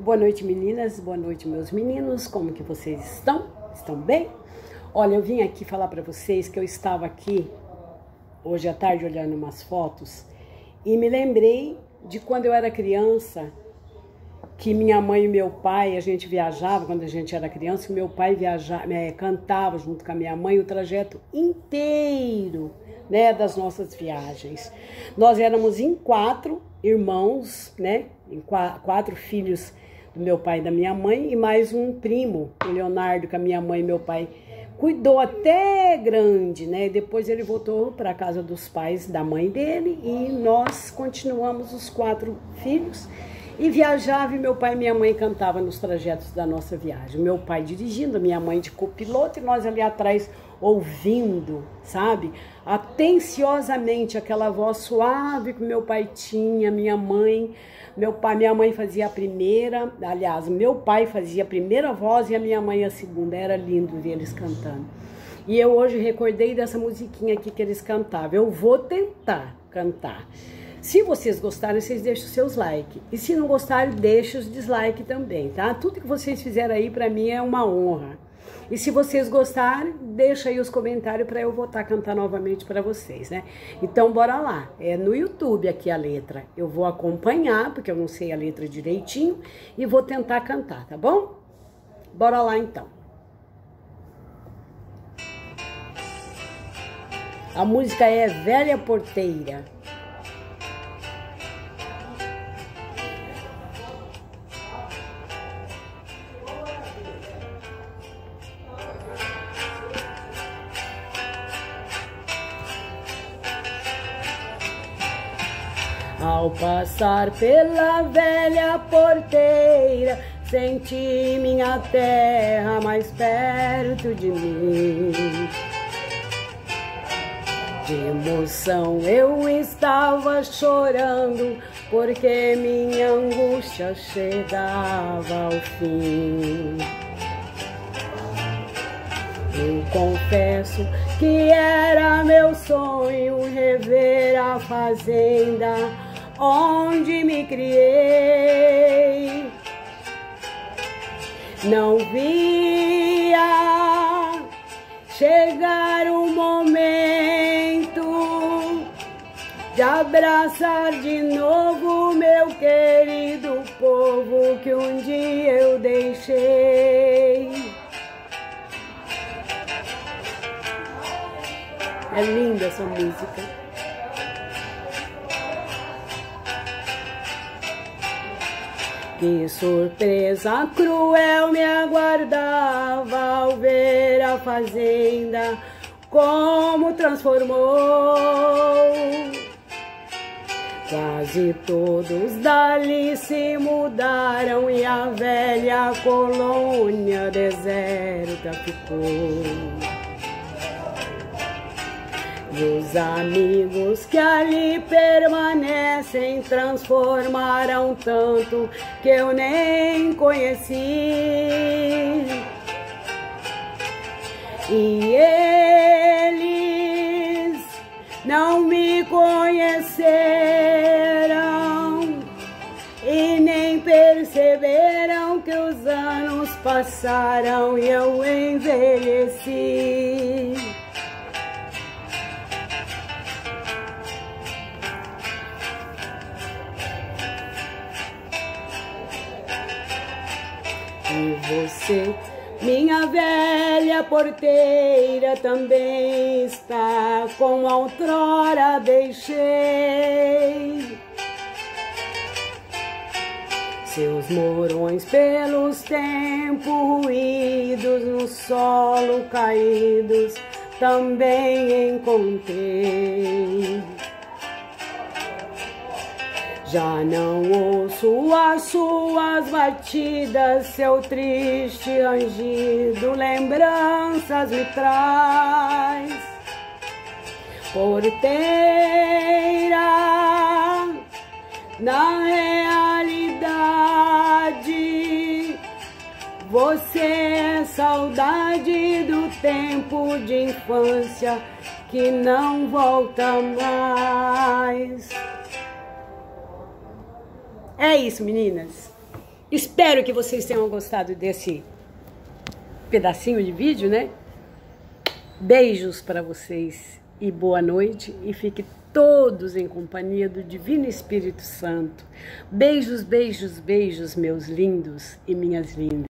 Boa noite, meninas. Boa noite, meus meninos. Como que vocês estão? Estão bem? Olha, eu vim aqui falar para vocês que eu estava aqui hoje à tarde olhando umas fotos e me lembrei de quando eu era criança, que minha mãe e meu pai, a gente viajava quando a gente era criança, e meu pai viajava, é, cantava junto com a minha mãe o trajeto inteiro, né, das nossas viagens. Nós éramos em quatro irmãos, né, em quatro filhos do meu pai e da minha mãe, e mais um primo, o Leonardo, que a minha mãe e meu pai cuidou até grande, né? Depois ele voltou para a casa dos pais da mãe dele e nós continuamos os quatro filhos e viajava e meu pai e minha mãe cantavam nos trajetos da nossa viagem. Meu pai dirigindo, minha mãe de copiloto e nós ali atrás ouvindo, sabe? Atenciosamente aquela voz suave que meu pai tinha, minha mãe meu pai, minha mãe fazia a primeira, aliás, meu pai fazia a primeira voz e a minha mãe a segunda. Era lindo ver eles cantando. E eu hoje recordei dessa musiquinha aqui que eles cantavam. Eu vou tentar cantar. Se vocês gostarem, vocês deixam os seus likes. E se não gostarem, deixa os dislikes também, tá? Tudo que vocês fizeram aí para mim é uma honra. E se vocês gostarem, deixa aí os comentários para eu voltar a cantar novamente para vocês, né? Então, bora lá. É no YouTube aqui a letra. Eu vou acompanhar, porque eu não sei a letra direitinho, e vou tentar cantar, tá bom? Bora lá então. A música é Velha Porteira. Ao passar pela velha porteira, senti minha terra mais perto de mim. De emoção eu estava chorando, porque minha angústia chegava ao fim. Eu confesso que era meu sonho rever a fazenda onde me criei. Não via chegar o momento de abraçar de novo meu querido povo que um dia eu deixei. É linda essa música. Que surpresa cruel me aguardava ao ver a fazenda como transformou. Quase todos dali se mudaram e a velha colônia deserta ficou. Os amigos que ali permanecem transformaram tanto que eu nem conheci. E eles não me conheceram e nem perceberam que os anos passaram e eu envelheci. E você, minha velha porteira, também está como outrora deixei. Seus morões pelos tempos ruídos, no solo caídos, também encontrei. Já não ouço as suas batidas, seu triste rangido, lembranças me traz. Porteira, na realidade, você é saudade do tempo de infância que não volta mais. É isso, meninas. Espero que vocês tenham gostado desse pedacinho de vídeo, né? Beijos para vocês e boa noite e fique todos em companhia do Divino Espírito Santo. Beijos, beijos, beijos, meus lindos e minhas lindas.